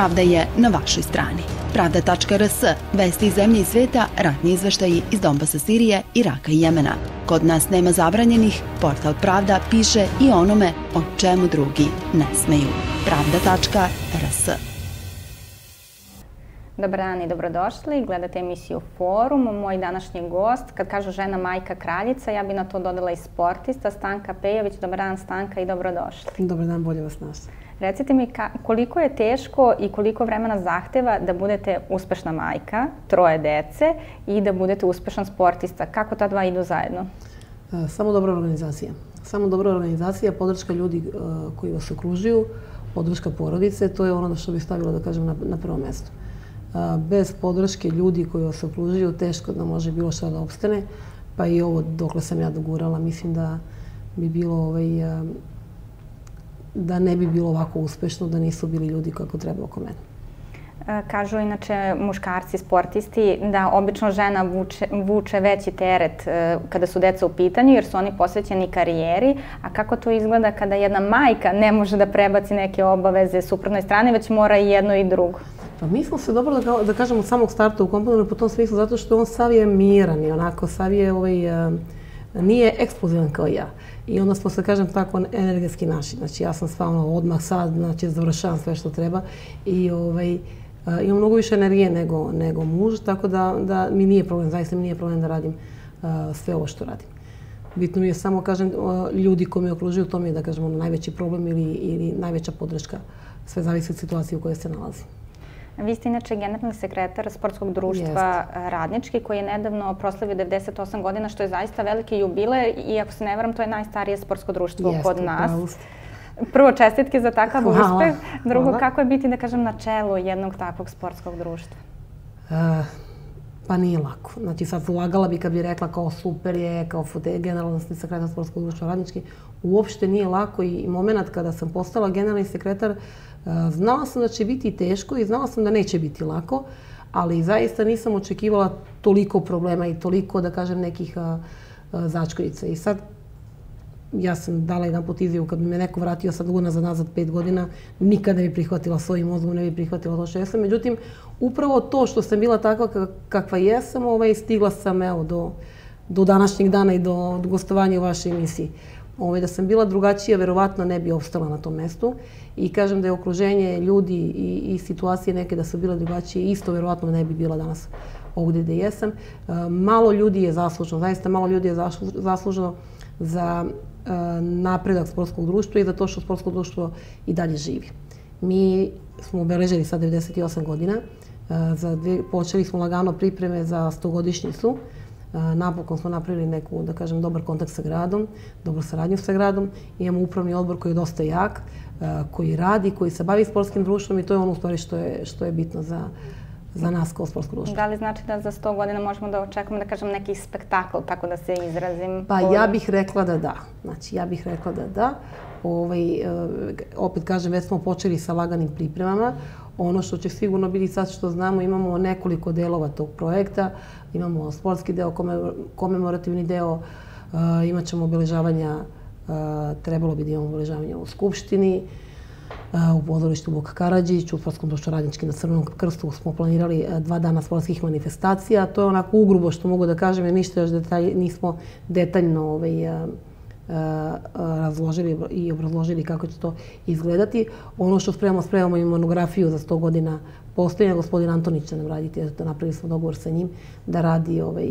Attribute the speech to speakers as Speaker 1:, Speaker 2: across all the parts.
Speaker 1: Pravda je na vašoj strani. Pravda.rs, vesti iz zemlje i sveta, ratni izveštaji iz Donbasa Sirije, Iraka i Jemena. Kod nas nema zabranjenih, portal Pravda piše i onome o čemu drugi ne smeju. Pravda.rs
Speaker 2: Dobar dan i dobrodošli. Gledate emisiju Forum. Moj današnji gost, kad kažu žena majka kraljica, ja bi na to dodala i sportista Stanka Pejović. Dobar dan Stanka i dobrodošli.
Speaker 3: Dobar dan, bolje vas nas.
Speaker 2: Recite mi koliko je teško i koliko vremena zahteva da budete uspešna majka, troje dece i da budete uspešan sportista. Kako ta dva idu zajedno?
Speaker 3: E, samo dobra organizacija. Samo dobra organizacija, podrška ljudi e, koji vas okružuju, podrška porodice, to je ono što bih stavila da kažem na, na prvo mesto. E, bez podrške ljudi koji vas okružuju, teško da može bilo što da obstane. Pa i ovo, dokle sam ja dogurala, mislim da bi bilo ovaj, da ne bi bilo ovako uspešno da nisu bili ljudi kako treba oko mene.
Speaker 2: E, kažu inače muškarci sportisti da obično žena vuče, vuče veći teret e, kada su deca u pitanju jer su oni posvećeni karijeri. A kako to izgleda kada jedna majka ne može da prebaci neke obaveze suprotnoj strane, već mora i jedno i drugo?
Speaker 3: Pa mi smo se dobro da, da kažemo od samog starta u komponentu po tom smislu zato što on sav je miran i onako sav je ovaj, uh, nije eksplozivan kao ja. I onda smo se, kažem, tako energetski naši. Znači, ja sam stvarno odmah sad, znači, završavam sve što treba. I ovaj, uh, imam mnogo više energije nego, nego muž, tako da, da mi nije problem, zaista mi nije problem da radim uh, sve ovo što radim. Bitno mi je samo, kažem, uh, ljudi koji me okružuju, to mi je, da kažemo, ono, najveći problem ili, ili najveća podrška. Sve zavisi od situacije u kojoj se nalazim.
Speaker 2: Vi ste inače generalni sekretar Sportskog društva Jest. Radnički koji je nedavno proslavio 98 godina, što je zaista veliki jubile i ako se ne varam, to je najstarije sportsko društvo Jest, kod nas. Prvo, čestitke za takav Hvala. uspeh. Drugo, Hvala. kako je biti, da kažem, na čelu jednog takvog sportskog društva? Uh,
Speaker 3: pa nije lako. Znači, sad ulagala bi kad bi rekla kao super je, kao fute, generalni sekretar Sportskog društva Radnički. Uopšte nije lako i moment kada sam postala generalni sekretar, e, Znala sam da će biti teško i znala sam da neće biti lako, ali zaista nisam očekivala toliko problema i toliko, da kažem, nekih e, e, začkoljica. I sad, ja sam dala jedan put izjavu, kad bi me neko vratio sad luna za nazad pet godina, nikada ne bi prihvatila svojim mozgom, ne bi prihvatila to što jesam. Međutim, upravo to što sam bila takva kakva jesam, ovaj, stigla sam evo, do, do današnjeg dana i do, do gostovanja u vašoj emisiji. Ovaj, da sam bila drugačija, verovatno ne bi ostala na tom mestu. I kažem da je okruženje ljudi i, i situacije neke da su bile drugačije, isto verovatno ne bi bila danas ovdje gdje jesam. E, malo ljudi je zaslužno, zaista malo ljudi je zaslužno za E, napredak sportskog društva i za to što sportsko društvo i dalje živi. Mi smo obeležili sad 98 godina, e, za dvije, počeli smo lagano pripreme za 100-godišnjicu, e, napokon smo napravili neku, da kažem, dobar kontakt sa gradom, dobro saradnju sa gradom. Imamo upravni odbor koji je dosta jak, koji radi, koji se bavi sportskim društvom i to je ono u stvari što je, što je bitno za, za nas kao sportsko društvo.
Speaker 2: Da li znači da za 100 godina možemo da očekujemo, da kažem, neki spektakl, tako da se izrazim?
Speaker 3: Pa ja bih rekla da da. Znači, ja bih rekla da da. Ovaj, opet kažem, već smo počeli sa laganim pripremama. Ono što će sigurno biti sad što znamo, imamo nekoliko delova tog projekta. Imamo sportski deo, komemorativni deo, imat ćemo obeležavanja, trebalo bi da imamo obeležavanja u Skupštini, u pozorištu Vuk Karadžić, u Sportskom društvu Radnički na Crvenom krstu smo planirali e, dva dana sportskih manifestacija. To je onako ugrubo što mogu da kažem, jer ništa još detalj, nismo detaljno ovaj, e, e, razložili i obrazložili kako će to izgledati. Ono što spremamo, spremamo i monografiju za 100 godina postojanja. Gospodin Antonić će nam raditi, napravili smo dogovor sa njim, da radi ovaj,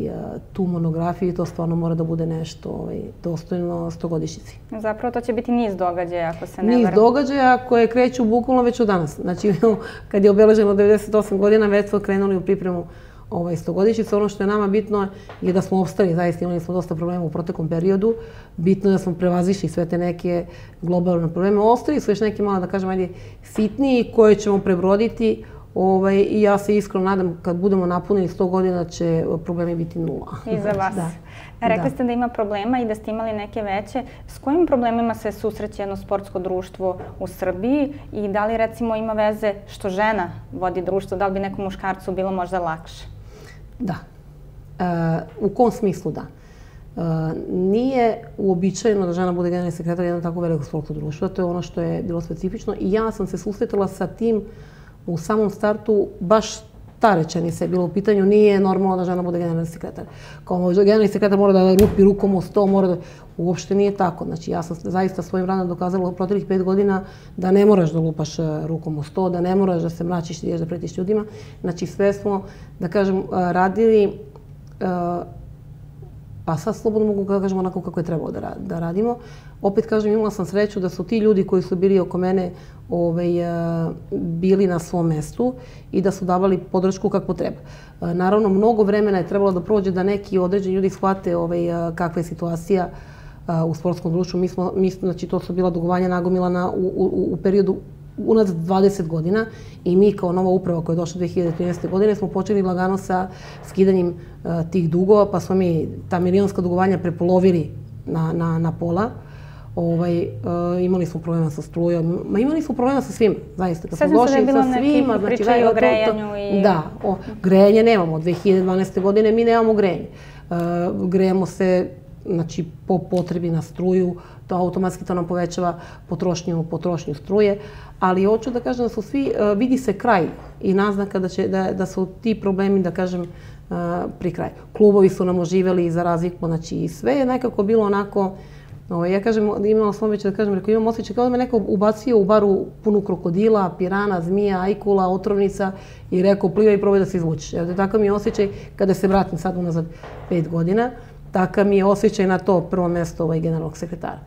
Speaker 3: tu monografiju i to stvarno mora da bude nešto ovaj, dostojno 100 godišnjici.
Speaker 2: Zapravo to će biti niz događaja, ako se ne
Speaker 3: Niz događaja koje kreću bukvalno već od danas. Znači, kad je obeleženo 98 godina, već smo krenuli u pripremu ovaj, stogodišnjica. Ono što je nama bitno je da smo obstali, zaista imali smo dosta problema u proteklom periodu. Bitno je da smo prevazišli sve te neke globalne probleme. Ostali su još neki malo, da kažem, ajde, sitniji koje ćemo prebroditi. Ovaj, I ja se iskreno nadam kad budemo napunili 100 godina će problemi biti nula.
Speaker 2: I za vas. Da. Rekli ste da ima problema i da ste imali neke veće. S kojim problemima se susreće jedno sportsko društvo u Srbiji i da li recimo ima veze što žena vodi društvo, da li bi nekom muškarcu bilo možda lakše?
Speaker 3: Da. E, u kom smislu da? E, nije uobičajeno da žena bude generalni sekretar jednog tako velikog sportskog društva. To je ono što je bilo specifično. I ja sam se susretila sa tim u samom startu baš ta rečenica je bila u pitanju, nije normalno da žena bude generalni sekretar. Kao generalni sekretar mora da rupi rukom u sto, mora da... Uopšte nije tako. Znači, ja sam zaista svojim radom dokazala u proteklih pet godina da ne moraš da lupaš e, rukom u sto, da ne moraš da se mračiš, da pretiš ljudima. Znači, sve smo, da kažem, e, radili e, pa sad slobodno mogu da kažem onako kako je trebalo da, da radimo. Opet kažem, imala sam sreću da su ti ljudi koji su bili oko mene ovaj, eh, bili na svom mestu i da su davali podršku kako treba. Eh, naravno, mnogo vremena je trebalo da prođe da neki određeni ljudi shvate ovaj, eh, kakva je situacija u sportskom društvu. Mi smo, mi, znači, to su bila dugovanja nagomilana u, u, u periodu unad 20 godina i mi kao nova uprava koja je došla 2013. godine smo počeli lagano sa skidanjem uh, tih dugova, pa smo mi ta milionska dugovanja prepolovili na, na, na pola. Ovaj, uh, imali smo problema sa strujom, ma imali smo problema sa svim, zaista.
Speaker 2: Kad smo došli sa svima, znači, da, o grejanju to, to, i...
Speaker 3: Da, o, grejanje nemamo. Od 2012. godine mi nemamo grejanje. Uh, grejamo se znači, po potrebi na struju, to automatski to nam povećava potrošnju, potrošnju struje, ali hoću da kažem da su svi, e, vidi se kraj i naznaka da, će, da, da su ti problemi, da kažem, e, pri kraju. Klubovi su nam oživjeli za razliku, znači i sve je nekako bilo onako, Ovo, ja kažem, imala sam običaj da kažem, rekao, imam osjećaj kao da me neko ubacio u baru punu krokodila, pirana, zmija, ajkula, otrovnica i rekao, plivaj i probaj da se izvučiš. Evo, tako mi je osjećaj kada se vratim sad unazad pet godina, takav mi je osjećaj na to prvo mjesto ovaj generalnog sekretara.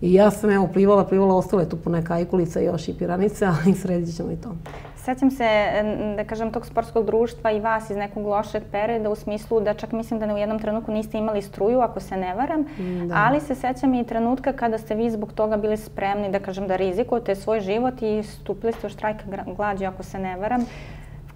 Speaker 3: I ja sam evo plivala, plivala, ostale tu po neka ajkulica još i piranica, ali sredit ćemo i to.
Speaker 2: Sećam se, da kažem, tog sportskog društva i vas iz nekog lošeg perioda u smislu da čak mislim da ne u jednom trenutku niste imali struju, ako se ne varam, da. ali se sećam i trenutka kada ste vi zbog toga bili spremni, da kažem, da rizikujete svoj život i stupili ste u štrajk glađe, ako se ne varam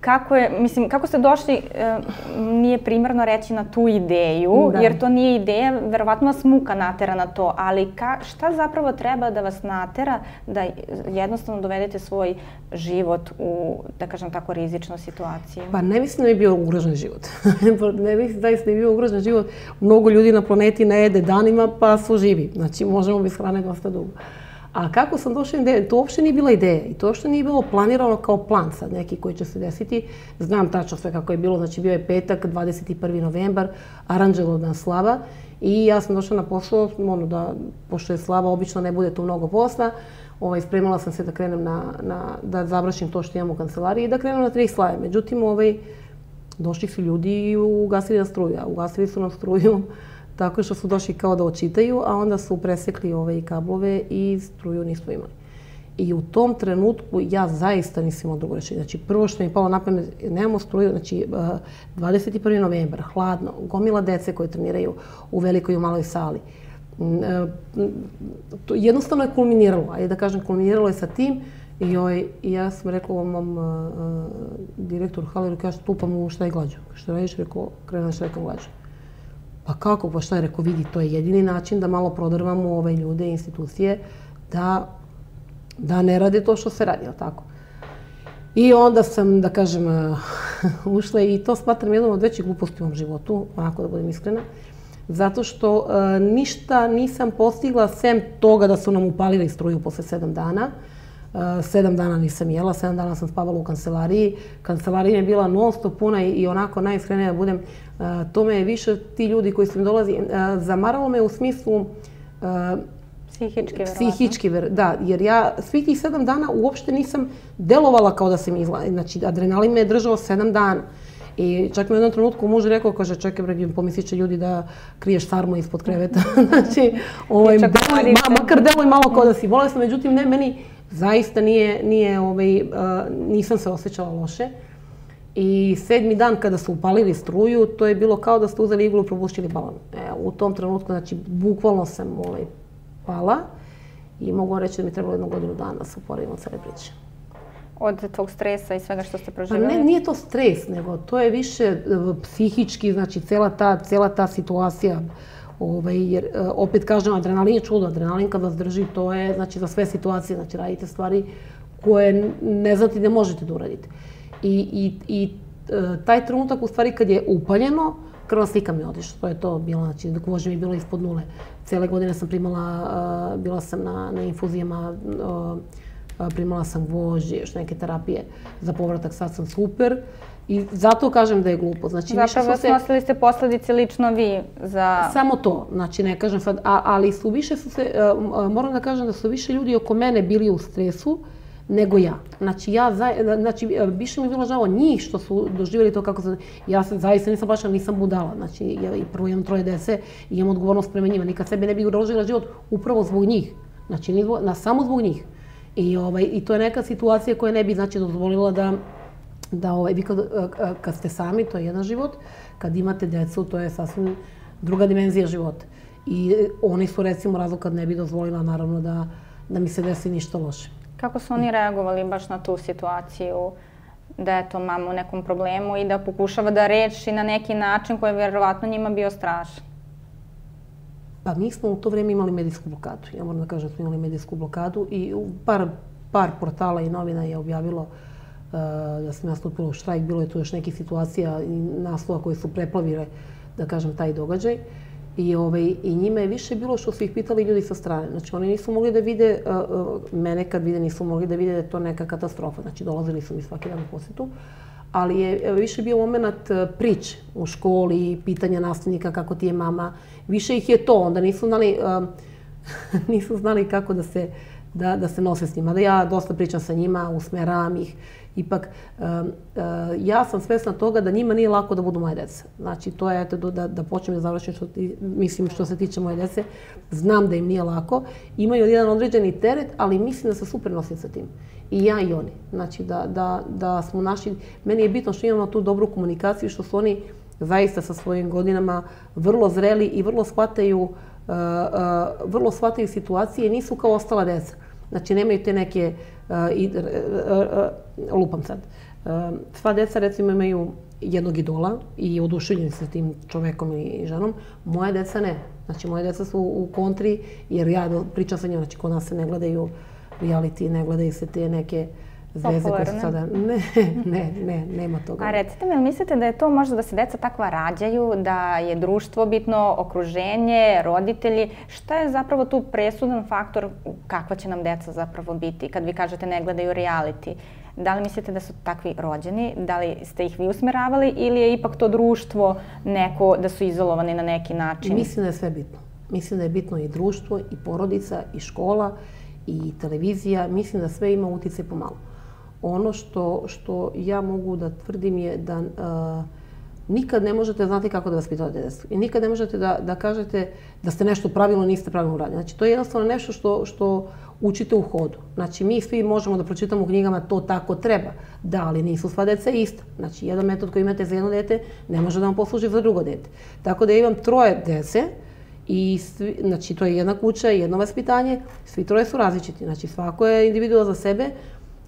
Speaker 2: kako je, mislim, kako ste došli, e, nije primarno reći na tu ideju, da. jer to nije ideja, verovatno vas muka natera na to, ali ka, šta zapravo treba da vas natera da jednostavno dovedete svoj život u, da kažem tako, rizičnu situaciju?
Speaker 3: Pa ne mislim da je bio ugrožen život. ne mislim da je bio ugrožen život. Mnogo ljudi na planeti ne jede danima, pa su živi. Znači, možemo bez hrane dosta dugo. A kako sam došla ideja? To uopšte nije bila ideja i to uopšte nije bilo planirano kao plan sad neki koji će se desiti. Znam tačno sve kako je bilo, znači bio je petak, 21. novembar, aranđelo dan slava i ja sam došla na posao, ono da, pošto je slava, obično ne bude tu mnogo posla, ovaj, spremala sam se da krenem na, na, da završim to što imam u kancelariji i da krenem na tri slave. Međutim, ovaj, došli su ljudi i ugasili na struju, a ugasili su na struju tako što su došli kao da očitaju, a onda su presekli ove kablove i struju nismo imali. I u tom trenutku ja zaista nisam imala drugo rešenje. Znači, prvo što mi je palo na pamet, nemamo struju, znači, eh, 21. novembar, hladno, gomila dece koje treniraju u velikoj i u maloj sali. Mm, eh, mm, to jednostavno je kulminiralo, ajde da kažem, kulminiralo je sa tim i, oj, i ja sam rekla ovom mom uh, direktoru Haleru, kaže, tupam u šta je glađa. Što radiš, rekao, krenuo šta je. Pa kako, pa šta je rekao, vidi, to je jedini način da malo prodrvamo ove ljude i institucije da, da ne rade to što se radi, tako? I onda sam, da kažem, ušla i to smatram jednom od većih gluposti u ovom životu, onako da budem iskrena, zato što e, ništa nisam postigla sem toga da su nam upalili struju posle sedam dana. Uh, sedam dana nisam jela, sedam dana sam spavala u kancelariji. Kancelarija je bila non stop puna i, onako najiskrenija da budem to me je više ti ljudi koji su mi dolazi, zamaralo me u smislu
Speaker 2: Psihički,
Speaker 3: verovatno. Psihički, da, jer ja svih tih sedam dana uopšte nisam delovala kao da se mi izla. Znači, adrenalin me je držao sedam dana. I čak mi u jednom trenutku muž rekao, kaže, čekaj, bre, pomislit će ljudi da kriješ sarmu ispod kreveta. znači, ovaj, deluj, ma, makar deluj malo kao da si bolesna, međutim, ne, meni zaista nije, nije, ovaj, uh, nisam se osjećala loše. I sedmi dan kada su upalili struju, to je bilo kao da ste uzeli iglu i probušili balon. E, u tom trenutku, znači, bukvalno sam ovaj, pala i mogu reći da mi trebalo jednu godinu dana da se uporavim od cele priče.
Speaker 2: Od tog stresa i svega što ste
Speaker 3: proživjeli? Pa ne, nije to stres, nego to je više e, psihički, znači, cela ta, cela ta situacija. Ovaj, jer, e, opet kažem, adrenalin je čudo. Adrenalin kad vas drži, to je znači, za sve situacije. Znači, radite stvari koje ne znate da možete da uradite. I, i, i e, taj trenutak, u stvari, kad je upaljeno, krvna slika mi odišla. To je to bilo, znači, dok može mi bilo ispod nule. Cele godine sam primala, uh, bila sam na, na infuzijama uh, primala sam vožđe, još neke terapije za povratak, sad sam super. I zato kažem da je glupo.
Speaker 2: Znači, Zapravo više se... snosili ste posledice lično vi za...
Speaker 3: Samo to. Znači, ne kažem sad, ali su više su se, uh, moram da kažem da su više ljudi oko mene bili u stresu nego ja. Znači, ja, za, znači, više mi je bilo žao njih što su doživjeli to kako sam, ja se zaista nisam baš, nisam budala. Znači, ja i prvo imam troje dese i imam odgovornost prema njima. Nikad sebe ne bih urožila život upravo zbog njih. Znači, na, samo zbog njih. I, ovaj, I to je neka situacija koja ne bi znači, dozvolila da, da ovaj, vi kad, kad ste sami, to je jedan život, kad imate decu, to je sasvim druga dimenzija života. I oni su recimo razlog kad ne bi dozvolila naravno da, da mi se desi ništa loše.
Speaker 2: Kako su oni reagovali baš na tu situaciju? da je to mama u nekom problemu i da pokušava da reši na neki način koji je vjerovatno njima bio strašan.
Speaker 3: Pa mi smo u to vrijeme imali medijsku blokadu. Ja moram da kažem da smo imali medijsku blokadu i par, par portala i novina je objavilo uh, E, da sam ja stupila u štrajk. Bilo je tu još nekih situacija i naslova koje su preplavile, da kažem, taj događaj. I, ovaj, I njima je više bilo što su ih pitali ljudi sa strane. Znači, oni nisu mogli da vide, uh, mene kad vide, nisu mogli da vide da je to neka katastrofa. Znači, dolazili su mi svaki dan u posjetu ali je više bio moment prič u školi, pitanja nastavnika kako ti je mama. Više ih je to, onda nisu znali, uh, nisu znali kako da se, da, da se nose s njima. Da ja dosta pričam sa njima, usmeram ih. Ipak, ja sam svesna toga da njima nije lako da budu moje dece. Znači, to je eto, da, da počnem da završim što ti, mislim što se tiče moje dece. Znam da im nije lako. Imaju jedan određeni teret, ali mislim da se super nosim sa tim i ja i oni. Znači da, da, da smo naši, meni je bitno što imamo tu dobru komunikaciju, što su oni zaista sa svojim godinama vrlo zreli i vrlo shvataju, uh, uh, vrlo shvataju situacije i nisu kao ostala deca. Znači nemaju te neke, uh, i, uh, uh, lupam sad, uh, sva deca recimo imaju jednog idola i oduševljeni sa tim čovekom i ženom. Moje deca ne. Znači moje deca su u kontri jer ja pričam sa njom, znači kod nas se ne gledaju reality, ne gledaju se te neke zvezde koje su sada... Ne, ne, ne, nema toga.
Speaker 2: A recite mi, mislite da je to možda da se deca takva rađaju, da je društvo bitno, okruženje, roditelji? Šta je zapravo tu presudan faktor kakva će nam deca zapravo biti kad vi kažete ne gledaju reality? Da li mislite da su takvi rođeni? Da li ste ih vi usmeravali ili je ipak to društvo neko da su izolovani na neki način?
Speaker 3: Mislim da je sve bitno. Mislim da je bitno i društvo, i porodica, i škola i televizija, mislim da sve ima utice pomalo. Ono što, što ja mogu da tvrdim je da uh, nikad ne možete znati kako da vas pitate. I nikad ne možete da, da kažete da ste nešto pravilno, niste pravilno uradili. Znači, to je jednostavno nešto što, što učite u hodu. Znači, mi svi možemo da pročitamo u knjigama to tako treba. Da, ali nisu sva deca ista. Znači, jedan metod koji imate za jedno dete ne može da vam posluži za drugo dete. Tako da imam troje dece, I svi, znači, to je jedna kuća i jedno vaspitanje. Svi troje su različiti. Znači, svako je individual za sebe.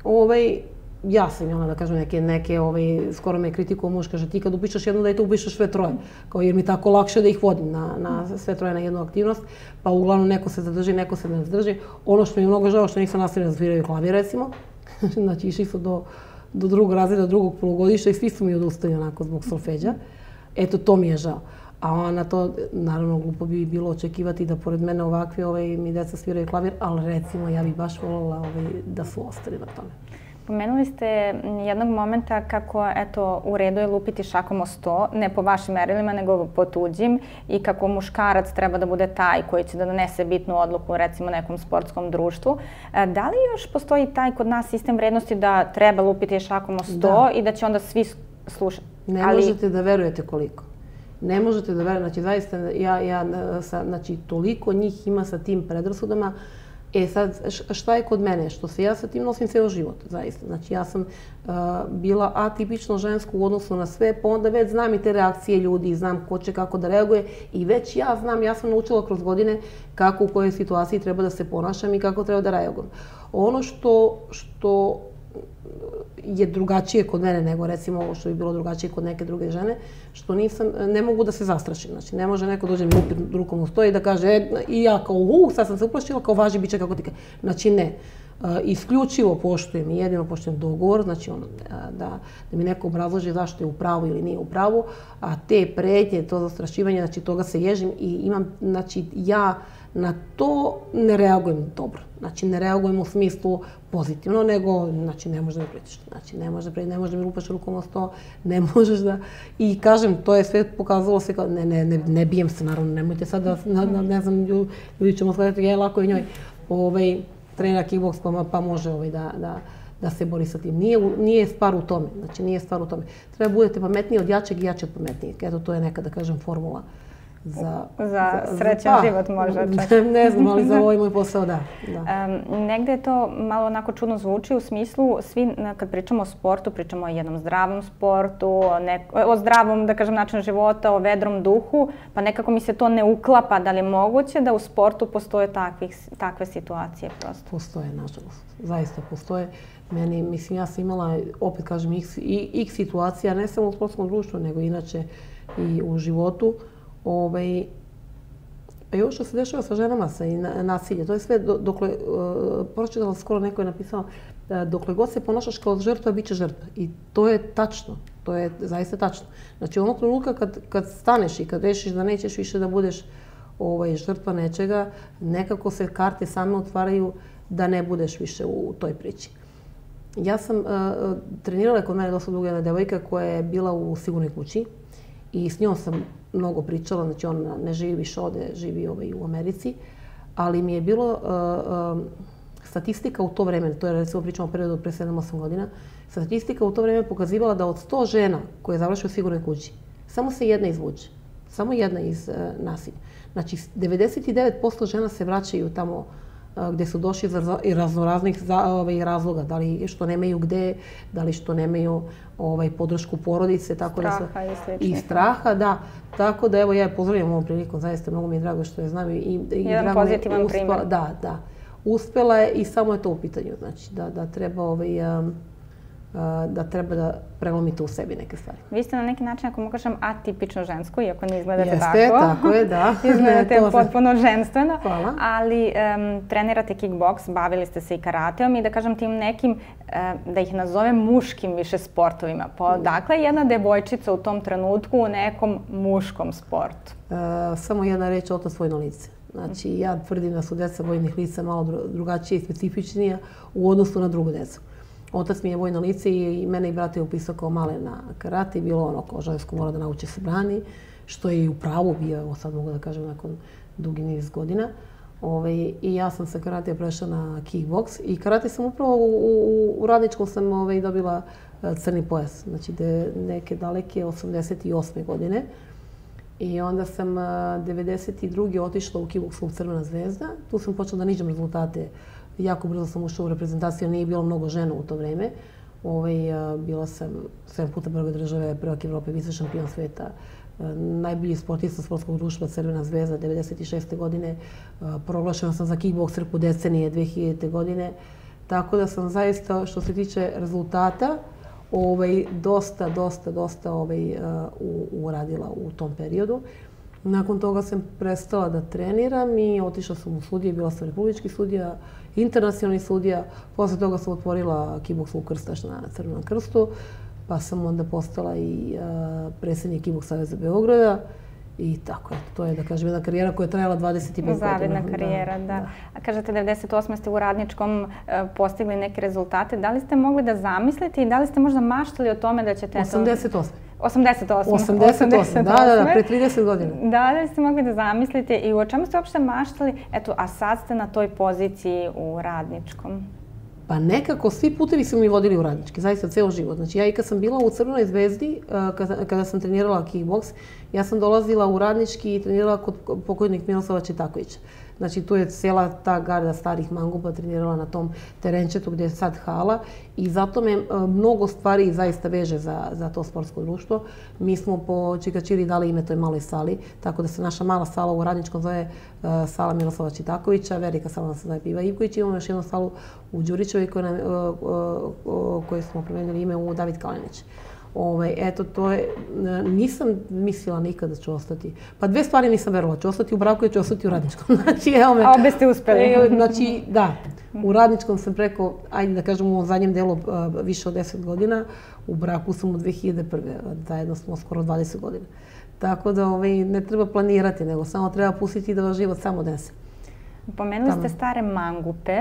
Speaker 3: Ovaj, ja sam imala da kažem neke, neke ovaj, skoro me kritikuo muž, kaže ti kad upišeš jedno dete, upišaš sve troje. Kao jer mi tako lakše da ih vodim na, na sve troje na jednu aktivnost. Pa uglavnom neko se zadrži, neko se ne zadrži. Ono što mi je mnogo žao što nisam nastavila da sviraju klavir recimo. znači išli su do, do drugog razreda, drugog polugodišta i svi su mi odustali onako zbog solfeđa. Eto, to mi je žao. A ona to, naravno, glupo bi bilo očekivati da pored mene ovakvi ovaj, mi deca sviraju klavir, ali recimo ja bih baš volala ovaj, da su ostali na tome.
Speaker 2: Pomenuli ste jednog momenta kako eto, u redu je lupiti šakom o sto, ne po vašim merilima, nego po tuđim, i kako muškarac treba da bude taj koji će da donese bitnu odluku recimo nekom sportskom društvu. E, da li još postoji taj kod nas sistem vrednosti da treba lupiti šakom o sto da. i da će onda svi slušati?
Speaker 3: Ne Ali... možete da verujete koliko ne možete da verujete, znači zaista ja, ja sa, znači toliko njih ima sa tim predrasudama. E sad, šta je kod mene? Što se ja sa tim nosim ceo život, zaista. Znači ja sam uh, bila atipično žensko u odnosu na sve, pa onda već znam i te reakcije ljudi, znam ko će kako da reaguje i već ja znam, ja sam naučila kroz godine kako u kojoj situaciji treba da se ponašam i kako treba da reagujem. Ono što, što je drugačije kod mene nego recimo ovo što bi bilo drugačije kod neke druge žene, što nisam, ne mogu da se zastrašim. Znači, ne može neko dođe mi upit rukom u stoji da kaže e, i ja kao uh, sad sam se uplašila, kao važi biće kako ti kaže. Znači, ne. Uh, isključivo poštujem i jedino poštujem dogovor, znači ono, da, da mi neko obrazloži zašto je u pravu ili nije u pravu, a te pretnje, to zastrašivanje, znači toga se ježim i imam, znači ja Na to ne reagujem dobro. Znači, ne reagujem u smislu pozitivno, nego, znači, ne možeš znači, da mi pretiš. Znači, ne možeš da ne možeš da mi lupaš rukom o sto, ne možeš da... I kažem, to je sve pokazalo se kao, ne, ne, ne, ne bijem se, naravno, nemojte sad da, na, na, ne znam, ljudi ćemo sledati, e, je lako i njoj, ovaj, trenira kickbox pa, pa može ovaj, da, da, da se bori sa tim. Nije, nije stvar u tome. Znači, nije stvar u tome. Treba budete pametniji od jačeg i jačeg od pametnijeg. Eto, to je neka, da kažem, formula
Speaker 2: za, za, srećan pa, život možda čak.
Speaker 3: ne znam, ali za ovaj moj posao da.
Speaker 2: da. Um, negde to malo onako čudno zvuči u smislu, svi kad pričamo o sportu, pričamo o jednom zdravom sportu, o, ne, o zdravom, da kažem, načinu života, o vedrom duhu, pa nekako mi se to ne uklapa. Da li je moguće da u sportu postoje takvih, takve situacije prosto?
Speaker 3: Postoje, nažalost. Zaista postoje. Meni, mislim, ja sam imala, opet kažem, x, x situacija, ne samo u sportskom društvu, nego inače i u životu. Ovaj, i ovo što se dešava sa ženama sa i nasilje, to je sve dokle, e, uh, pročitala skoro neko je napisao, uh, dokle god se ponašaš kao žrtva, bit će žrtva. I to je tačno, to je zaista tačno. Znači, onog trenutka kad, kad staneš i kad rešiš da nećeš više da budeš ovaj, žrtva nečega, nekako se karte same otvaraju da ne budeš više u toj priči. Ja sam uh, trenirala kod mene dosta dugo jedna devojka koja je bila u sigurnoj kući i s njom sam mnogo pričala, znači on ne živi više ovde, živi ovaj u Americi, ali mi je bilo uh, uh, statistika u to vreme, to je recimo pričamo o periodu pre 7-8 godina, statistika u to vreme pokazivala da od 100 žena koje završaju u sigurnoj kući, samo se jedna izvuče. Samo jedna iz uh, nasilja. Znači, 99% žena se vraćaju tamo gdje su došli iz raznoraznih ovaj, razloga, da li što nemaju gde, da li što nemaju ovaj, podršku porodice.
Speaker 2: Tako straha da
Speaker 3: se, i. I straha, da. Tako da, evo, ja je pozdravljam ovom prilikom, zaista mnogo mi je drago što je znam. I, i
Speaker 2: Jedan pozitivan
Speaker 3: uspela,
Speaker 2: primjer.
Speaker 3: Da, da. Uspela je i samo je to u pitanju, znači, da, da treba ovaj, um, da treba da prelomite u sebi neke stvari.
Speaker 2: Vi ste na neki način, ako mogu kažem, atipično žensko, iako ne izgledate
Speaker 3: Jeste,
Speaker 2: tako.
Speaker 3: Jeste, tako je, da.
Speaker 2: izgledate potpuno ženstveno.
Speaker 3: Hvala.
Speaker 2: Ali um, trenirate kickboks, bavili ste se i karateom i da kažem tim nekim, uh, da ih nazovem muškim više sportovima. Po, dakle, jedna devojčica u tom trenutku u nekom muškom sportu.
Speaker 3: Uh, samo jedna reč, otac vojno lice. Znači, ja tvrdim da su djeca vojnih lica malo drugačije i specifičnije u odnosu na drugu djecu. Otac mi je vojno lice i mene i brate je upisao kao male na karate. Bilo ono kao žensko mora da nauči se brani, što je i u pravu bio, evo sad mogu da kažem, nakon dugi niz godina. Ove, ovaj, I ja sam sa karate prešla na kickbox i karate sam upravo u, u, u radničkom sam ove, dobila e, crni pojas, znači de, neke daleke 88. godine. I onda sam e, 92. Otišla u kickbox Crvena zvezda. Tu sam počela da niđem rezultate jako brzo sam ušla u reprezentaciju, nije bilo mnogo žena u to vreme. Ovaj, bila sam 7 puta prve države, prvak Evrope, vice šampion sveta, najbolji sportista sportskog društva Crvena zvezda 96. godine. Proglašena sam za kickbokserku decenije 2000. godine. Tako da sam zaista, što se tiče rezultata, ovaj, dosta, dosta, dosta ovaj, uradila u tom periodu. Nakon toga sam prestala da treniram i otišla sam u sudije, bila sam republički sudija, internacionalni sudija. Posle toga sam otvorila kickbox u Krstaš na Crvenom krstu, pa sam onda postala i predsjednik kickbox Saveza Beograda. I tako je, to je da kažem jedna karijera koja je trajala 25 godina.
Speaker 2: Zavidna karijera, da. da. A kažete 98. ste u radničkom uh, postigli neke rezultate. Da li ste mogli da zamislite i da li ste možda maštali o tome da ćete...
Speaker 3: 88.
Speaker 2: 88.
Speaker 3: 88, da, da, da, pre 30 godina.
Speaker 2: Da, da ste mogli da zamislite i u čemu ste uopšte maštali, eto, a sad ste na toj poziciji u radničkom?
Speaker 3: Pa nekako svi putevi su mi vodili u radnički, zaista ceo život. Znači ja i kad sam bila u Crvenoj zvezdi, uh, kada, kada sam trenirala kickboks, ja sam dolazila u radnički i trenirala kod pokojnik Miroslava Čitakovića. Znači, tu je cijela ta garda starih mangupa trenirala na tom terenčetu gdje je sad hala i zato me e, mnogo stvari zaista veže za, za to sportsko društvo. Mi smo po Čikačiri dali ime toj maloj sali, tako da se naša mala sala u Radničkom zove uh, sala Miroslava Čitakovića, velika sala se zove Piva Ivković. Imamo još jednu salu u Đurićevi koju, uh, uh, e, koju smo promenili ime u David Kalinić. Ovaj, eto, to je, nisam mislila nikada da ću ostati. Pa dve stvari nisam verovala, ću ostati u braku i ću ostati u radničkom.
Speaker 2: Znači, evo me. A obe ste uspeli. E,
Speaker 3: znači, da, u radničkom sam preko, ajde da kažem, u ovom zadnjem delu više od 10 godina, u braku sam u 2001. Zajedno smo skoro 20 godina. Tako da ovaj, ne treba planirati, nego samo treba pustiti da vas život samo dese.
Speaker 2: Pomenuli ste stare mangupe.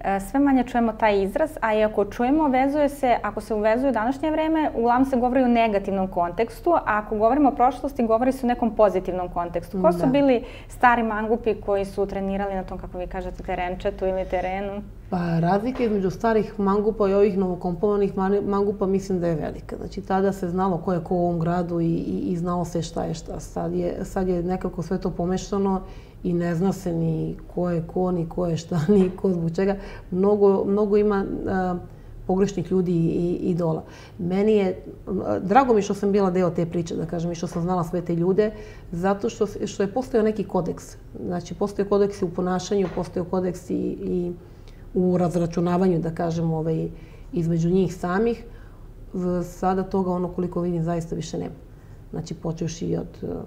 Speaker 2: E, sve manje čujemo taj izraz, a i ako čujemo, vezuje se, ako se uvezuje u današnje vreme, uglavnom se govori u negativnom kontekstu, a ako govorimo o prošlosti, govori se u nekom pozitivnom kontekstu. Ko su bili stari mangupi koji su trenirali na tom, kako vi kažete, terenčetu ili terenu?
Speaker 3: Pa razlika između starih mangupa i ovih novokompovanih mangupa mislim da je velika. Znači tada se znalo ko je ko u ovom gradu i, i, i znalo se šta je šta. Sad je, sad je nekako sve to pomešano i ne zna se ni ko je ko, ni ko je šta, ni ko zbog čega. Mnogo, mnogo ima a, pogrešnih ljudi i idola. Meni je, drago mi što sam bila deo te priče, da kažem, i što sam znala sve te ljude, zato što, što je postojao neki kodeks. Znači, postoje kodeksi u ponašanju, postoje kodeksi i, i u razračunavanju, da kažem, ovaj, između njih samih. Sada toga, ono koliko vidim, zaista više nema. Znači, počeš i od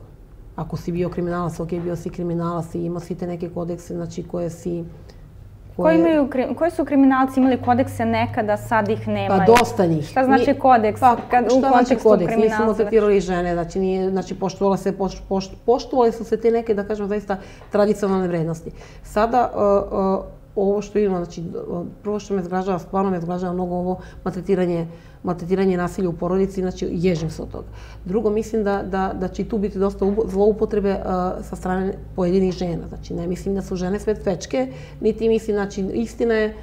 Speaker 3: ako si bio kriminalac, ok, bio si kriminalac i imao si te neke kodekse, znači koje si...
Speaker 2: Koje... Koji, imaju, koji su kriminalci imali kodekse nekada, sad ih nemaju?
Speaker 3: Pa dosta njih.
Speaker 2: Šta znači Mi, kodeks
Speaker 3: pa, kad, u znači kontekstu kodeks? Nisu maltretirali žene, znači, nije, znači poštovali, se, poš, poš, poštovali su se te neke, da kažem, zaista tradicionalne vrednosti. Sada, uh, uh, ovo što imamo, znači, prvo što me zgražava, stvarno me zgražava mnogo ovo maltretiranje maltretiranje nasilja u porodici, znači ježim se od toga. Drugo, mislim da, da, da će tu biti dosta zloupotrebe uh, sa strane pojedinih žena. Znači, ne mislim da su žene sve tvečke, niti mislim, znači, istina je...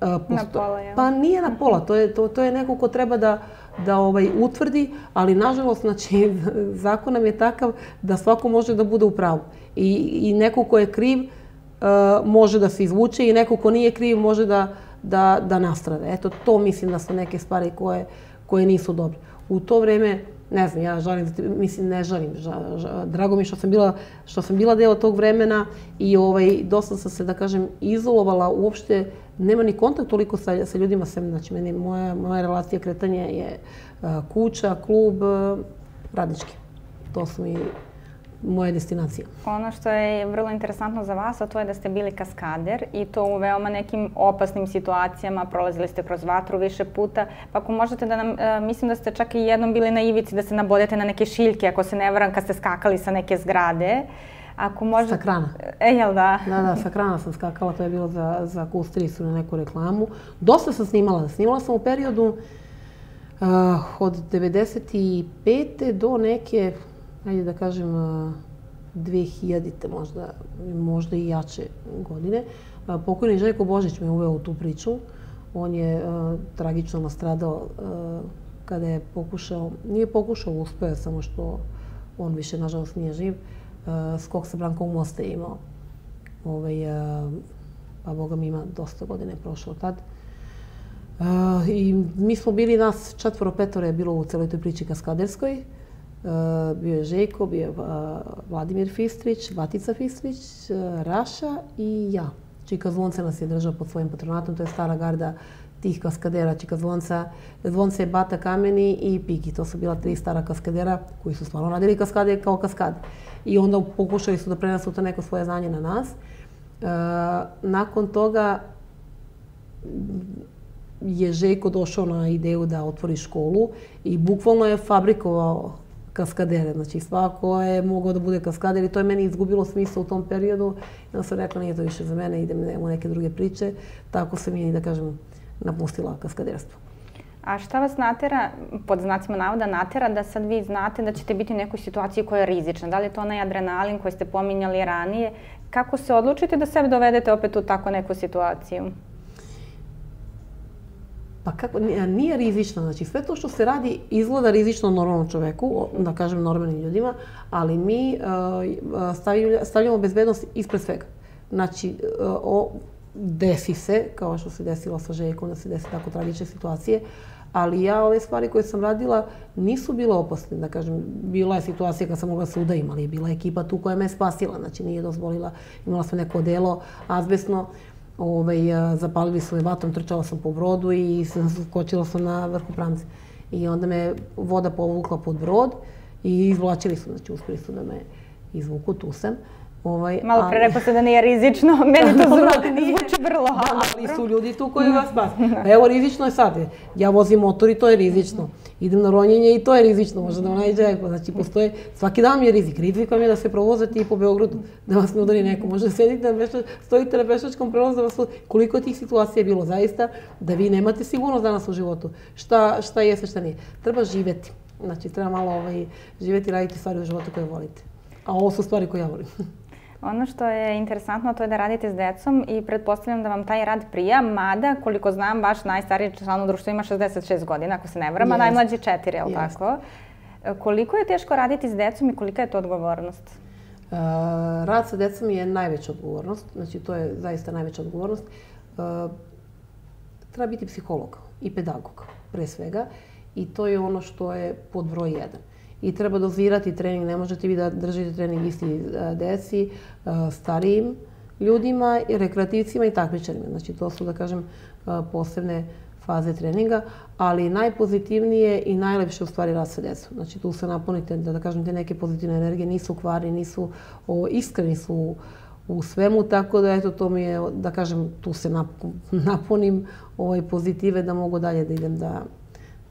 Speaker 2: Uh, na pola, ja.
Speaker 3: Pa nije na pola, to je, to, to je neko ko treba da, da ovaj utvrdi, ali nažalost, znači, zakon nam je takav da svako može da bude u pravu. I, i neko ko je kriv uh, može da se izvuče i neko ko nije kriv može da, da, da nastrade. Eto, to mislim da su neke stvari koje, koje nisu dobre. U to vreme, ne znam, ja žalim, mislim, ne žalim, ža, ža, drago mi što sam bila, što sam bila deo tog vremena i ovaj, dosta sam se, da kažem, izolovala, uopšte nema ni kontakt toliko sa, sa ljudima, sem, znači, meni, moja, moja relacija kretanja je uh, kuća, klub, uh, radnički. To su mi moje destinacije.
Speaker 2: Ono što je vrlo interesantno za vas, a to je da ste bili kaskader i to u veoma nekim opasnim situacijama, prolazili ste kroz vatru više puta, pa ako možete da nam, e, mislim da ste čak i jednom bili na ivici da se nabodete na neke šiljke, ako se ne varam, kad ste skakali sa neke zgrade.
Speaker 3: Ako možete... Sa krana.
Speaker 2: E, jel da?
Speaker 3: Da, da, sa krana sam skakala, to je bilo za, za Kustrisu na neku reklamu. Dosta sam snimala. Snimala sam u periodu uh, od 95. do neke ajde da kažem, 2000-te možda, možda i jače godine. Pokojni Željko Božić me uveo u tu priču. On je uh, tragično nastradao uh, kada je pokušao, nije pokušao, uspeo samo što on više, nažalost, nije živ. Uh, skok sa Brankom mosta je imao. Ovaj, uh, pa Boga mi ima dosta godine prošlo tad. Uh, I mi smo bili nas četvoro petore je bilo u celoj toj priči kaskaderskoj. Eh, bio je Žeko, bio je eh, Vladimir Fistrić, Vatica Fistrić, eh, Raša i ja. Čika Zvonce nas je držao pod svojim patronatom, to je stara garda tih kaskadera. Čika Zvonca, Zvonce je Bata Kameni i Piki. To su bila tri stara kaskadera koji su stvarno radili kaskade kao kaskade. I onda pokušali su da prenesu to neko svoje znanje na nas. nakon toga je Žeko došao na ideju da otvori školu i bukvalno je fabrikovao kaskadere. Znači, svako je mogao da bude kaskader i to je meni izgubilo smisla u tom periodu. I onda sam rekla, nije to više za mene, idem u neke druge priče. Tako sam je, da kažem, napustila kaskaderstvo.
Speaker 2: A šta vas natera, pod znacima navoda, natera da sad vi znate da ćete biti u nekoj situaciji koja je rizična? Da li je to onaj adrenalin koji ste pominjali ranije? Kako se odlučite da sebe dovedete opet u tako neku situaciju?
Speaker 3: Pa kako, nije rizično, znači sve to što se radi izgleda rizično normalnom čoveku, da kažem normalnim ljudima, ali mi e, e, stavljamo bezbednost ispred svega. Znači, e, o, desi se, kao što se desilo sa Željkom, da se desi tako tragične situacije, ali ja ove stvari koje sam radila nisu bile opasne, da kažem, bila je situacija kad sam mogla se udajim, ali je bila ekipa tu koja me spasila, znači nije dozvolila, imala sam neko delo azbestno, ovaj, e, zapalili su me vatrom, trčala sam po brodu i skočila sam na vrhu pramce. I onda me voda povukla pod brod i izvlačili su, znači uspili su da me izvuku, tu sam.
Speaker 2: Ovaj, Malo pre rekao se da nije rizično, meni to zvuči, vrlo.
Speaker 3: Da, ali su ljudi tu koji vas pas. Pa evo, rizično je sad. Ja vozim motor i to je rizično. Idem na ronjenje i to je rizično, možda da onaj džek. Znači, postoje, svaki dan je rizik. Rizik vam je da se provozate i po Beogradu, da vas ne udari neko. Možda sedite na pešač, stojite na pešačkom prelazu, da vas koliko tih situacija je bilo zaista, da vi nemate sigurnost danas u životu. Šta, šta je šta nije. Treba živeti. Znači, treba malo ovaj, živeti i raditi stvari u životu koje volite. A ovo su stvari koje ja volim.
Speaker 2: Ono što je interesantno to je da radite s decom i pretpostavljam da vam taj rad prija, mada koliko znam vaš najstariji član u društvu ima 66 godina, ako se ne vram, a najmlađi četiri, je li tako? Koliko je teško raditi s decom i kolika je to odgovornost?
Speaker 3: Uh, rad sa decom je najveća odgovornost, znači to je zaista najveća odgovornost. Uh, treba biti psiholog i pedagog, pre svega, i to je ono što je pod broj jedan i treba dozirati trening. Ne možete vi da držite trening isti e, deci, e, starijim ljudima, rekreativcima i takmičarima. Znači, to su, da kažem, e, posebne faze treninga, ali najpozitivnije i najlepše u stvari rad sa decom. Znači, tu se napunite, da, da kažem, te neke pozitivne energije nisu kvari, nisu o, iskreni su u svemu, tako da eto to mi je, da kažem, tu se napunim ovaj, pozitive da mogu dalje da idem da,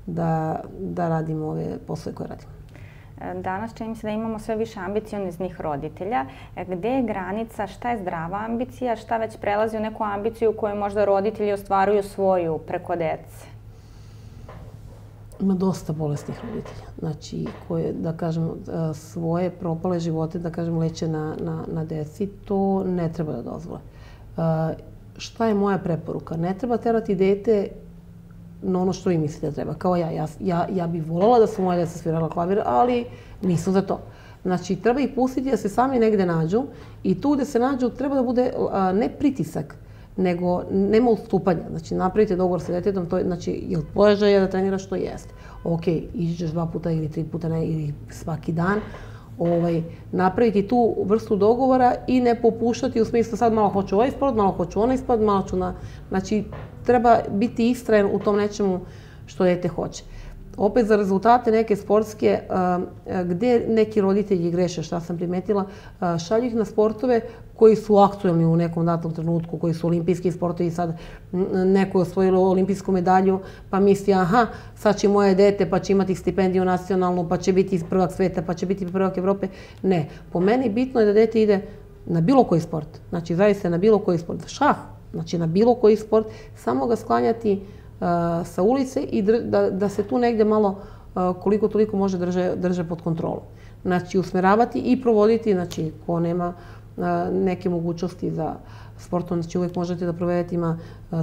Speaker 3: da, da radim ove posle koje radim.
Speaker 2: E, danas čini mi se da imamo sve više ambicioniznih roditelja. E, gde je granica, šta je zdrava ambicija, šta već prelazi u neku ambiciju koju možda roditelji ostvaruju svoju preko dece?
Speaker 3: Ima dosta bolestnih roditelja. Znači, koje, da kažem, e, svoje propale živote, da kažem, leće na, na, na deci, to ne treba da dozvole. Šta je moja preporuka? Ne treba terati dete na ono što vi mislite da treba. Kao ja, ja, ja, ja bih voljela da su moja djeca svirala klavir, ali nisu za to. Znači, treba ih pustiti da se sami negde nađu i tu gde se nađu treba da bude a, ne pritisak, nego nema ustupanja. Znači, napravite dogovor sa djetetom, to je, znači, je tvoja želja da treniraš što jeste? Ok, iđeš dva puta ili tri puta, ne, ili svaki dan. Ovaj, napraviti tu vrstu dogovora i ne popuštati u smislu sad malo hoću ovaj sport, malo hoću onaj sport, malo ću na... Znači, treba biti istrajen u tom nečemu što dete hoće. Opet za rezultate neke sportske, eh, eh, gdje neki roditelji greše, šta sam primetila, eh, šalju ih na sportove koji su aktuelni u nekom datom trenutku, koji su olimpijski sportovi, sad neko je osvojilo olimpijsku medalju, pa misli, aha, sad će moje dete, pa će imati stipendiju nacionalnu, pa će biti prvak sveta, pa će biti prvak Evrope. Ne, po meni bitno je da dete ide na bilo koji sport. Znači, zaista na bilo koji sport. Šah, znači na bilo koji sport, samo ga sklanjati uh, E, sa ulice i da, da se tu negdje malo e, koliko toliko može drže, drže pod kontrolu. Znači usmeravati i provoditi, znači ko nema e, neke mogućnosti za sportom, znači uvijek možete da provedete, ima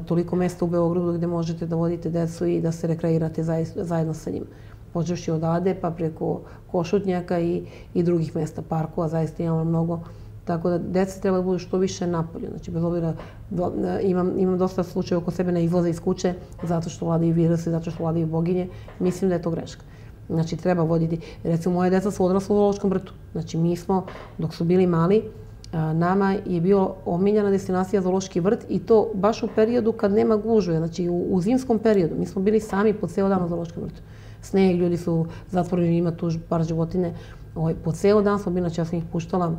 Speaker 3: toliko mjesta u Beogradu gdje možete da vodite decu i da se rekreirate zajedno sa njima. Počeš i odade pa preko košutnjaka i, i drugih mjesta parkova, zaista imamo mnogo Tako da djeca treba da budu što više napolje. Znači, bez obzira, e, imam, imam dosta slučaja oko sebe na izlaze iz kuće zato što vladaju virusi, zato što vladaju boginje. Mislim da je to greška. Znači, treba voditi. Recimo, moje djeca su odrasle u Zološkom vrtu. Znači, mi smo, dok su bili mali, e, nama je bio omiljena destinacija Zološki vrt i to baš u periodu kad nema gužve, znači u, u zimskom periodu. Mi smo bili sami po ceo dan u Zološkom vrtu. Sneg, ljudi su zatvoreni, ima tu par životine. Ovaj, po ceo dan smo bili, znači ja sam ih puštala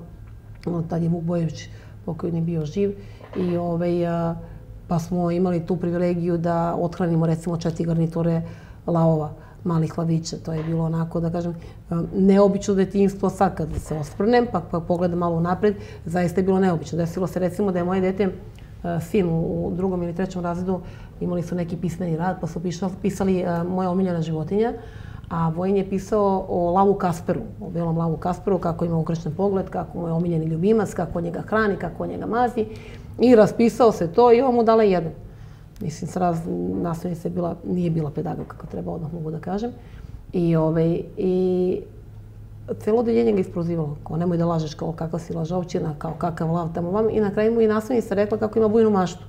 Speaker 3: Ono, tad je Vuk Bojević pokojni bio živ i ovaj, pa smo imali tu privilegiju da othranimo recimo četiri garniture lavova malih lavića. To je bilo onako, da kažem, neobično detinjstvo. sad kad se osprnem, pa, pa pogledam malo napred, zaista je bilo neobično. Desilo se recimo da je moje dete sin u drugom ili trećem razredu, imali su neki pismeni rad, pa su pisali moja omiljena životinja a Vojin je pisao o lavu Kasperu, o belom lavu Kasperu, kako ima ukrešten pogled, kako mu je omiljeni ljubimac, kako njega hrani, kako njega mazi. I raspisao se to i ovo mu dala jedan. Mislim, sraz nastavnica bila, nije bila pedagog kako treba, odmah mogu da kažem. I, ovaj, i celo odeljenje ga isprozivalo, kao nemoj da lažeš, kao kakva si lažovčina, kao kakav lav tamo vam. I na kraju mu i nastavnica rekla kako ima bujnu maštu.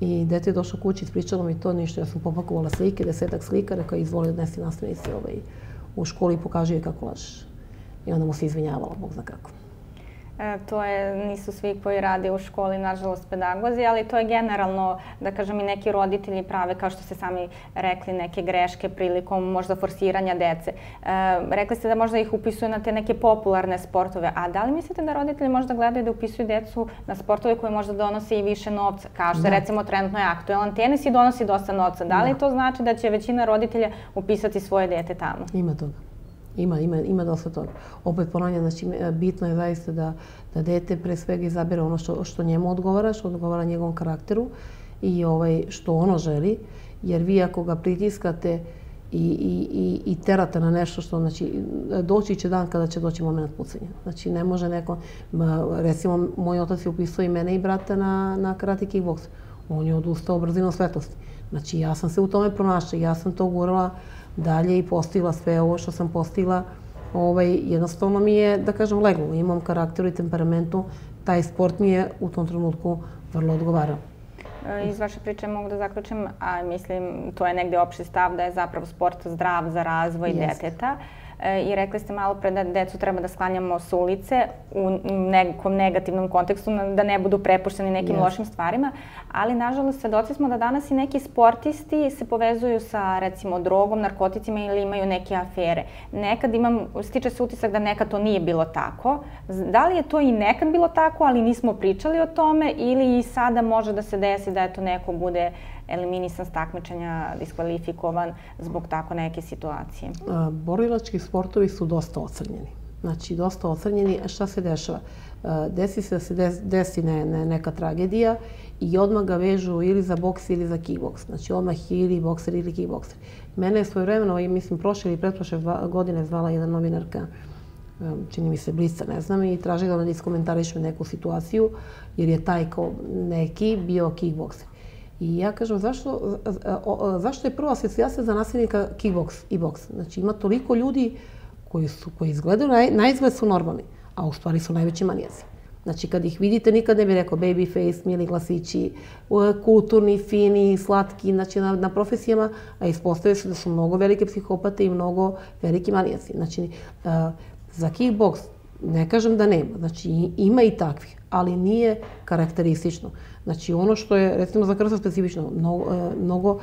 Speaker 3: I dete je došlo kući, ispričalo mi to ništa. Ja sam popakovala slike, desetak slika, rekao izvoli odnesti nastavnici ovaj, u školi i pokaži je kako lažeš. I onda mu se izvinjavala, Bog zna kako.
Speaker 2: E, to je, nisu svi koji rade u školi, nažalost, pedagozi, ali to je generalno, da kažem, i neki roditelji prave, kao što ste sami rekli, neke greške prilikom možda forsiranja dece. E, rekli ste da možda ih upisuju na te neke popularne sportove, a da li mislite da roditelji možda gledaju da upisuju decu na sportove koje možda donose i više novca, kao što recimo trenutno je aktualan tenis i donosi dosta novca. Da li to znači da će većina roditelja upisati svoje dete tamo?
Speaker 3: Ima toga. Ima, ima, ima dosta toga. Opet ponavljam, znači, bitno je zaista da, da dete pre svega izabere ono što, što njemu odgovara, što odgovara njegovom karakteru i ovaj, što ono želi. Jer vi ako ga pritiskate i, i, i, i terate na nešto što, znači, doći će dan kada će doći moment pucanja. Znači, ne može neko, recimo, moj otac je upisao i mene i brata na, na karate kickboks. On je odustao brzinom svetlosti. Znači, ja sam se u tome pronašla, ja sam to gurala dalje i postigla sve ovo što sam postigla. Ovaj, jednostavno mi je, da kažem, leglo. Imam karakteru i temperamentu. Taj sport mi je u tom trenutku vrlo odgovarao.
Speaker 2: E, iz vaše priče mogu da zaključim, a mislim, to je negde opšti stav da je zapravo sport zdrav za razvoj Jest. deteta. E, i rekli ste malo pre da decu treba da sklanjamo s ulice u nekom negativnom kontekstu, da ne budu prepušteni nekim yes. lošim stvarima, ali nažalost svedoci smo da danas i neki sportisti se povezuju sa recimo drogom, narkoticima ili imaju neke afere. Nekad imam, stiče se utisak da nekad to nije bilo tako. Da li je to i nekad bilo tako, ali nismo pričali o tome ili i sada može da se desi da eto neko bude eliminisan s takmičenja, diskvalifikovan zbog tako neke situacije?
Speaker 3: Borilački sportovi su dosta ocrnjeni. Znači, dosta ocrnjeni. Šta se dešava? Desi se da se desi ne, ne, neka tragedija i odmah ga vežu ili za boks ili za kickboks. Znači, odmah ili bokser ili kickbokser. Mene je svoje vremeno, i mislim, prošle ili pretprošle godine zvala jedna novinarka čini mi se blica, ne znam, i tražila da me neku situaciju, jer je taj ko neki bio kickbokser. I ja kažem, zašto, zašto je prva asocijacija za nasilnika kickbox i boks? Znači, ima toliko ljudi koji, su, koji izgledaju, na, na izgled su normalni, a u stvari su najveći manijaci. Znači, kad ih vidite, nikad ne bih rekao baby face, mili glasići, kulturni, fini, slatki, znači na, na profesijama, a ispostavio se da su mnogo velike psihopate i mnogo veliki manijaci. Znači, za kickbox ne kažem da nema, znači ima i takvih, ali nije karakteristično. Znači ono što je recimo za krsa specifično, mnogo, e, mnogo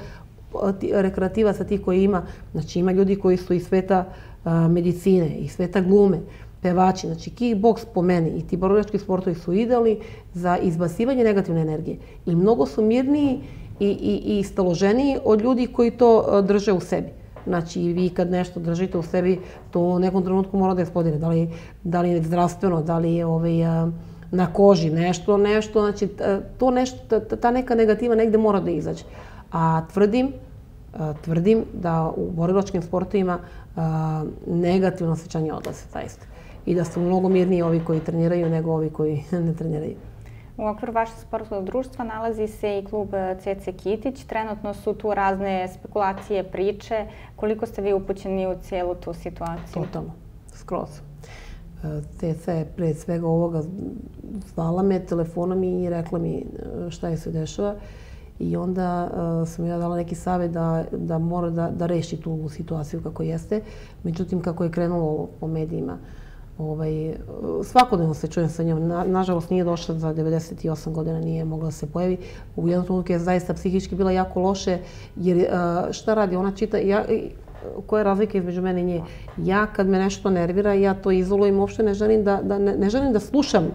Speaker 3: rekreativaca tih koji ima, znači ima ljudi koji su iz sveta e, medicine, iz sveta glume, pevači, znači kickbox po meni i ti borilački sportovi su idealni za izbasivanje negativne energije i mnogo su mirniji i, i, i staloženiji od ljudi koji to e, drže u sebi. Znači, vi kad nešto držite u sebi, to u nekom trenutku mora da je Da li, da li je zdravstveno, da li je ovaj, na koži nešto, nešto, znači to nešto, ta neka negativa negde mora da izađe. A tvrdim, tvrdim da u borilačkim sportovima negativno osjećanje odlaze, zaista. I da su mnogo mirniji ovi koji treniraju nego ovi koji ne treniraju.
Speaker 2: U okviru vašeg sportskog društva nalazi se i klub CC Kitić. Trenutno su tu razne spekulacije, priče. Koliko ste vi upućeni u cijelu tu situaciju?
Speaker 3: Totalno, skroz. E, Teca je pred svega ovoga zvala me telefonom i rekla mi e, šta je se dešava. I onda uh, sam ja dala neki savjet da, da mora da, da reši tu situaciju kako jeste. Međutim, kako je krenulo po medijima, ovaj, e, svakodnevno se čujem sa njom. Na, nažalost, nije došla za 98 godina, nije mogla da se pojavi. U jednom trenutku je zaista psihički bila jako loše, jer e, šta radi? Ona čita, ja, koja je razlika između mene i nje. Ja kad me nešto nervira, ja to izolujem, uopšte ne želim da, da, ne, ne želim da slušam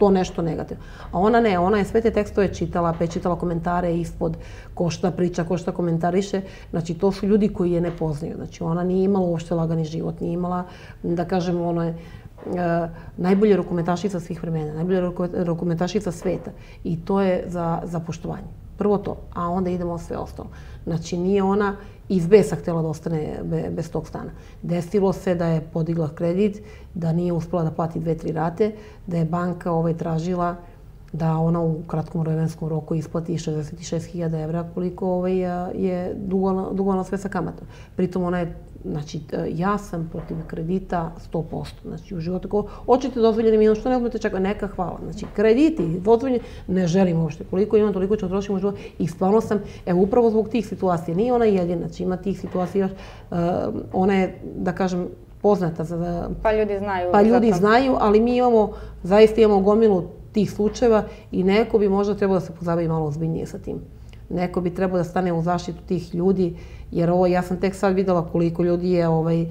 Speaker 3: to nešto negativno. A ona ne, ona je sve te tekstove čitala, pa je čitala komentare ispod ko šta priča, ko šta komentariše. Znači, to su ljudi koji je ne poznaju. Znači, ona nije imala uopšte lagani život, nije imala, da kažem, ono je, e, najbolja rukometašica svih vremena, najbolja rukometašica sveta. I to je za, za poštovanje. Prvo to, a onda idemo sve ostalo. Znači, nije ona iz besa htjela da ostane bez tog stana. Desilo se da je podigla kredit, da nije uspela da plati dve, tri rate, da je banka ovaj tražila da ona u kratkom vremenskom roku isplati 66.000 evra koliko ovaj je dugovala sve sa kamatom. Pritom ona je Znači, ja sam protiv kredita 100%. Znači, u životu, ako hoćete dozvoljeni minus, što ne uzmete čekati, neka hvala. Znači, krediti, dozvoljeni, ne želim uopšte. Koliko imam, toliko ću otrošiti u životu. I stvarno sam, evo, upravo zbog tih situacija, nije ona jedina, znači ima tih situacija, uh, ona je, da kažem, poznata. Za,
Speaker 2: pa ljudi znaju.
Speaker 3: Pa ljudi znaju, ali mi imamo, zaista imamo gomilu tih slučajeva i neko bi možda trebao da se pozabavi malo ozbiljnije sa tim. Neko bi trebao da stane u zaštitu tih ljudi, jer ovo, ja sam tek sad videla koliko ljudi je ovaj,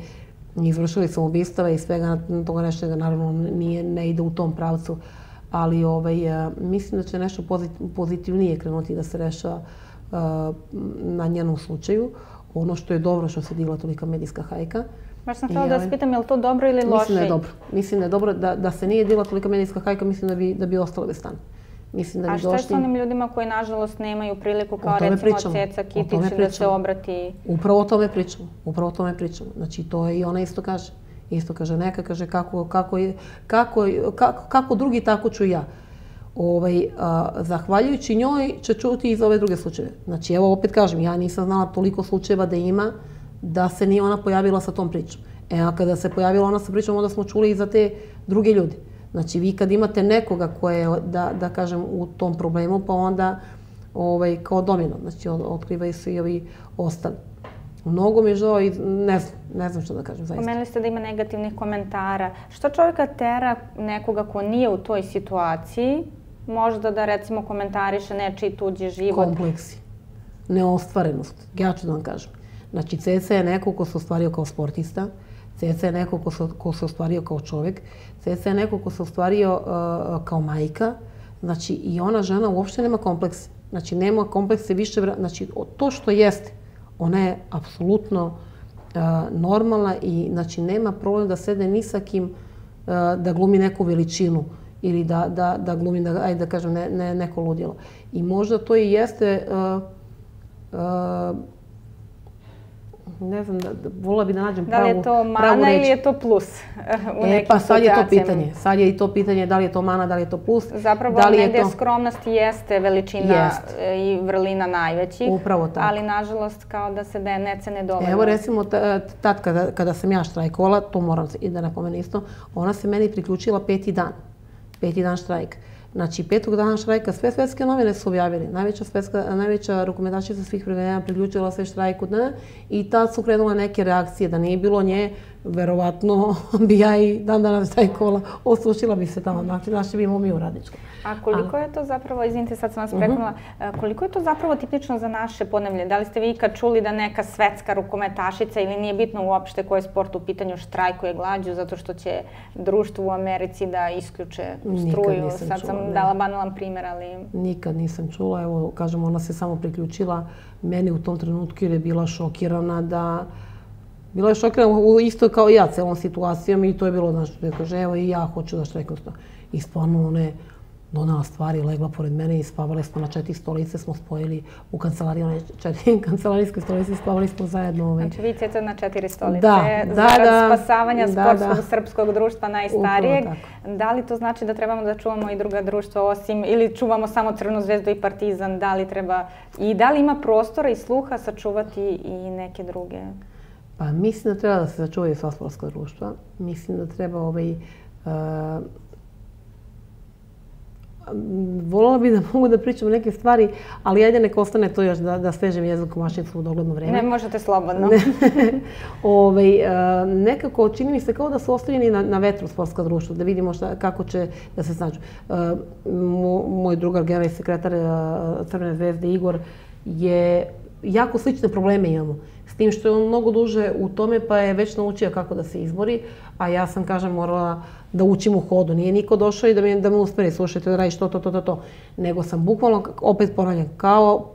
Speaker 3: izvršili samobistava i svega toga nešto da naravno nije, ne ide u tom pravcu. Ali ovaj, uh, mislim da će nešto pozitivnije krenuti da se rešava uh, na njenom slučaju. Ono što je dobro što se digla tolika medijska hajka.
Speaker 2: Baš sam htjela da vas pitam, je li to dobro ili loše?
Speaker 3: Mislim da je dobro. Mislim da je dobro da, da se nije digla tolika medijska hajka, mislim da bi, da bi ostalo bez stana.
Speaker 2: Mislim da bi A što je s onim ljudima koji nažalost nemaju priliku kao recimo pričamo. Ceca Kitić da se obrati?
Speaker 3: Upravo o tome pričamo. Upravo o tome pričamo. Znači to je i ona isto kaže. Isto kaže neka, kaže kako, kako, kako, kako, kako drugi, tako ću ja. Ovaj, a, zahvaljujući njoj će čuti iz ove druge slučajeve. Znači evo opet kažem, ja nisam znala toliko slučajeva da ima da se nije ona pojavila sa tom pričom. E, a kada se pojavila ona sa pričom, onda smo čuli i za te druge ljudi. Znači, vi kad imate nekoga koje je, da, da kažem, u tom problemu, pa onda ovaj, kao domino, znači, otkrivaju se i ovi ostali. Mnogo mi je žao i ne znam, ne znam što da kažem zaista.
Speaker 2: Pomenuli ste da ima negativnih komentara. Što čovjeka tera nekoga ko nije u toj situaciji, možda da recimo komentariše nečiji tuđi život?
Speaker 3: Kompleksi. Neostvarenost. Ja ću da vam kažem. Znači, Ceca je neko ko se ostvario kao sportista, Ceca je neko ko se, ko se ostvario kao čovjek, Ceca je neko ko se ostvario uh, kao majka, znači i ona žena uopšte nema komplekse. Znači, nema komplekse više, znači to što jeste, ona je apsolutno uh, normalna i znači nema problem da sede ni sa kim uh, da glumi neku veličinu ili da, da, da glumi, da, ajde da kažem, ne, ne, neko ludilo. I možda to i jeste uh, uh, ne znam, da, volila bi da nađem pravu
Speaker 2: Da li je to mana ili je to plus
Speaker 3: u e, pa sad je to pitanje. Sad je i to pitanje da li je to mana, da li je to plus.
Speaker 2: Zapravo da li je to... skromnost jeste veličina Jest. i vrlina najvećih.
Speaker 3: Upravo tako.
Speaker 2: Ali nažalost kao da se da je necene dovoljno.
Speaker 3: Evo recimo tad kada, kada sam ja štrajkovala, to moram i da napomenu isto, ona se meni priključila peti dan. Peti dan štrajka. Znači, petog dana štrajka sve svetske novine su objavili. Najveća, svetska, najveća rukometačica svih vremena priključila se štrajku dana i tad su krenula neke reakcije da nije bilo nje, verovatno bi ja i dan dana štrajkovala, osušila bi se tamo. Znači, znači bi imao mi u radničkom.
Speaker 2: A koliko je to zapravo, izvinite sad sam vas prekonala, uh koliko je to zapravo tipično za naše podnevlje? Da li ste vi ikad čuli da neka svetska rukometašica ili nije bitno uopšte koje sport u pitanju štrajkuje glađu zato što će društvo u Americi da isključe struju? Sad sam čula, dala banalan primjer, ali...
Speaker 3: Nikad nisam čula. Evo, kažem, ona se samo priključila meni u tom trenutku jer je bila šokirana da... Bila je šokirana isto kao ja celom situacijom i to je bilo, znači, da kaže, evo i ja hoću da štrajkujem. I stvarno, one, donala stvari, legla pored mene i spavali smo na četiri stolice, smo spojili u kancelariju, one četiri kancelarijske stolice i spavali smo zajedno.
Speaker 2: Ovaj. Znači vi ćete na četiri stolice, da, da, da, spasavanja da, sportskog da. srpskog društva najstarijeg. Da li to znači da trebamo da čuvamo i druga društva osim, ili čuvamo samo Crnu zvezdu i Partizan, da li treba, i da li ima prostora i sluha sačuvati i neke druge?
Speaker 3: Pa mislim da treba da se sačuvaju sva sportska društva. Mislim da treba ovaj, uh, volila bih da mogu da pričam neke stvari, ali ajde nek ostane to još da, da svežem jezik u mašnicu u dogledno vreme.
Speaker 2: Ne, možete slobodno.
Speaker 3: Ove, ovaj, uh, nekako čini mi se kao da su ostavljeni na, na vetru sportska društva, da vidimo šta, kako će da se snađu. Uh, moj drugar, generalni sekretar uh, Crvene zvezde Igor, je jako slične probleme imamo. S tim što je on mnogo duže u tome, pa je već naučio kako da se izbori, a ja sam, kažem, morala da učim u hodu. Nije niko došao i da mi, da me usperi, slušajte, da radiš to, to, to, to, to. Nego sam bukvalno, opet ponavljam, kao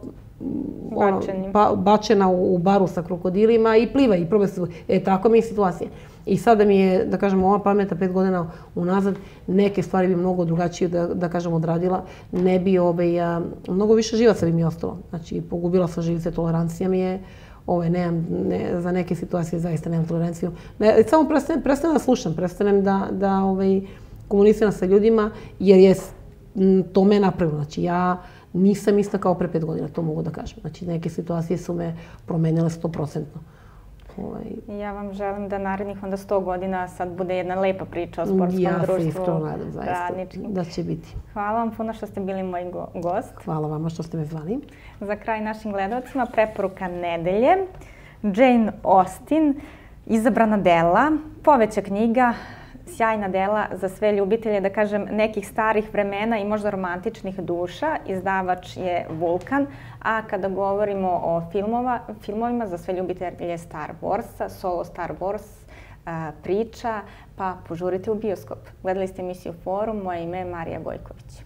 Speaker 3: ono, pa, bačena u, u baru sa krokodilima i pliva i probe se. E, tako mi je situacija. I sada mi je, da kažem, ova pameta pet godina unazad, neke stvari bi mnogo drugačije, da, da kažem, odradila. Ne bi, ovaj, a, mnogo više živaca bi mi ostalo. Znači, pogubila sam živice, tolerancija mi je, ovaj, nemam, ne, za neke situacije zaista nemam toleranciju. Ne, samo prestanem, prestanem da slušam, prestanem da, da ovaj, komuniciram sa ljudima, jer je to me napravilo. Znači, ja nisam ista kao pre pet godina, to mogu da kažem. Znači, neke situacije su me promenile 100%.
Speaker 2: Ovaj... Ja vam želim da narednih onda 100 godina sad bude jedna lepa priča o sportskom
Speaker 3: ja
Speaker 2: društvu.
Speaker 3: Ja se isto nadam, zaista, da će biti.
Speaker 2: Hvala vam puno što ste bili moj go gost.
Speaker 3: Hvala vama što ste me zvali.
Speaker 2: Za kraj našim gledalcima preporuka nedelje. Jane Austen, Izabrana dela, poveća knjiga, sjajna dela za sve ljubitelje, da kažem, nekih starih vremena i možda romantičnih duša. Izdavač je Vulkan, a kada govorimo o filmova, filmovima za sve ljubitelje Star Warsa, solo Star Wars, priča, pa požurite u bioskop. Gledali ste emisiju Forum, moje ime je Marija Bojković.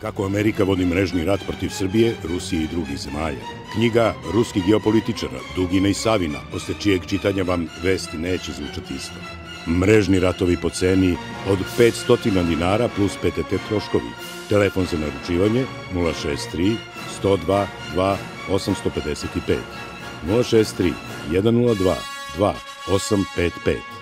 Speaker 4: Kako Amerika vodi mrežni rat protiv Srbije, Rusije i drugih zemalja. Knjiga ruskih geopolitičara Dugina i Savina, posle čijeg čitanja vam vesti neće zvučati isto. Mrežni ratovi po ceni od 500 dinara plus PTT troškovi. Telefon za naručivanje 063 102 2 855 063 102 2 855